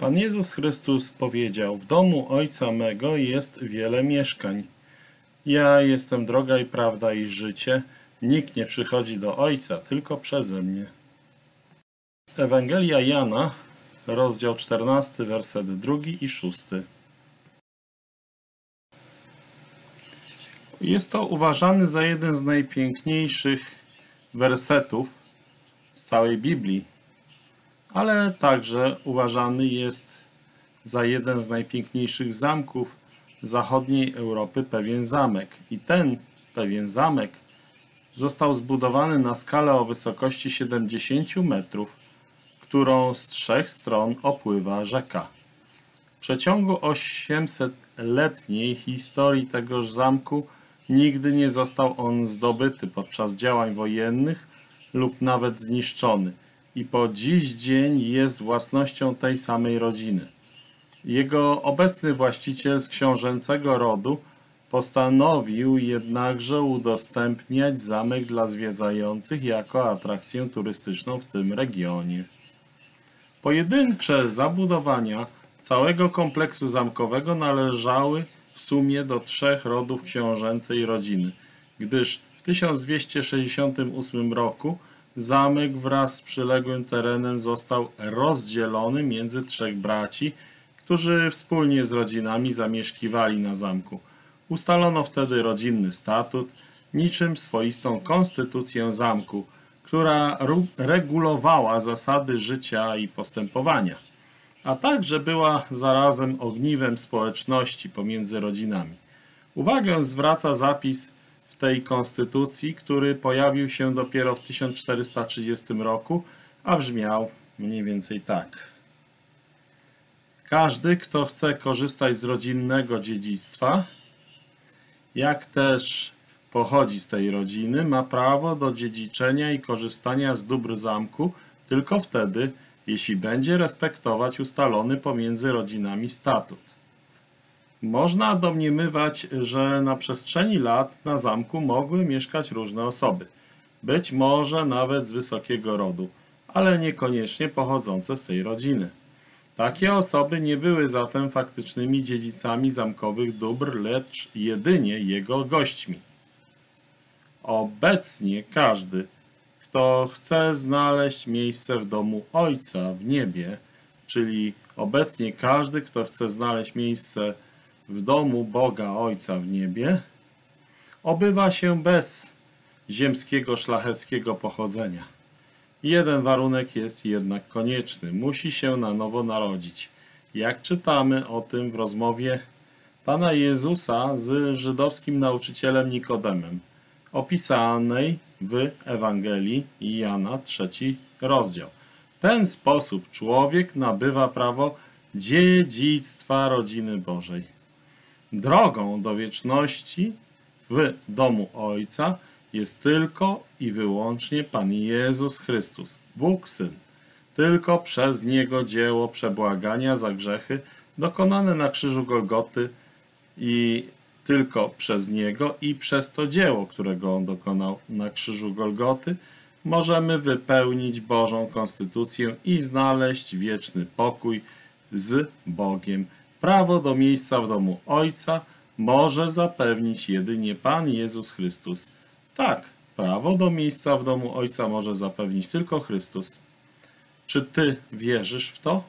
Pan Jezus Chrystus powiedział: W domu Ojca mego jest wiele mieszkań. Ja jestem droga i prawda i życie. Nikt nie przychodzi do Ojca, tylko przeze mnie. Ewangelia Jana, rozdział 14, werset 2 i 6. Jest to uważany za jeden z najpiękniejszych wersetów z całej Biblii, ale także uważany jest za jeden z najpiękniejszych zamków zachodniej Europy pewien zamek. I ten pewien zamek został zbudowany na skalę o wysokości 70 metrów, którą z trzech stron opływa rzeka. W przeciągu 800-letniej historii tegoż zamku nigdy nie został on zdobyty podczas działań wojennych lub nawet zniszczony i po dziś dzień jest własnością tej samej rodziny. Jego obecny właściciel z książęcego rodu postanowił jednakże udostępniać zamek dla zwiedzających jako atrakcję turystyczną w tym regionie. Pojedyncze zabudowania całego kompleksu zamkowego należały w sumie do trzech rodów książęcej rodziny, gdyż w 1268 roku zamek wraz z przyległym terenem został rozdzielony między trzech braci, którzy wspólnie z rodzinami zamieszkiwali na zamku. Ustalono wtedy rodzinny statut, niczym swoistą konstytucję zamku, która regulowała zasady życia i postępowania, a także była zarazem ogniwem społeczności pomiędzy rodzinami. Uwagę zwraca zapis tej konstytucji, który pojawił się dopiero w 1430 roku, a brzmiał mniej więcej tak. Każdy, kto chce korzystać z rodzinnego dziedzictwa, jak też pochodzi z tej rodziny, ma prawo do dziedziczenia i korzystania z dóbr zamku tylko wtedy, jeśli będzie respektować ustalony pomiędzy rodzinami statut. Można domniemywać, że na przestrzeni lat na zamku mogły mieszkać różne osoby, być może nawet z wysokiego rodu, ale niekoniecznie pochodzące z tej rodziny. Takie osoby nie były zatem faktycznymi dziedzicami zamkowych dóbr, lecz jedynie jego gośćmi. Obecnie każdy, kto chce znaleźć miejsce w domu Ojca w niebie, czyli obecnie każdy, kto chce znaleźć miejsce w domu Boga Ojca w niebie, obywa się bez ziemskiego szlacheckiego pochodzenia. Jeden warunek jest jednak konieczny. Musi się na nowo narodzić. Jak czytamy o tym w rozmowie Pana Jezusa z żydowskim nauczycielem Nikodemem, opisanej w Ewangelii Jana, trzeci rozdział. W ten sposób człowiek nabywa prawo dziedzictwa rodziny Bożej. Drogą do wieczności w domu Ojca jest tylko i wyłącznie Pan Jezus Chrystus, Bóg Syn. Tylko przez Niego dzieło przebłagania za grzechy dokonane na krzyżu Golgoty i tylko przez Niego i przez to dzieło, którego On dokonał na krzyżu Golgoty, możemy wypełnić Bożą Konstytucję i znaleźć wieczny pokój z Bogiem. Prawo do miejsca w domu Ojca może zapewnić jedynie Pan Jezus Chrystus. Tak, prawo do miejsca w domu Ojca może zapewnić tylko Chrystus. Czy Ty wierzysz w to?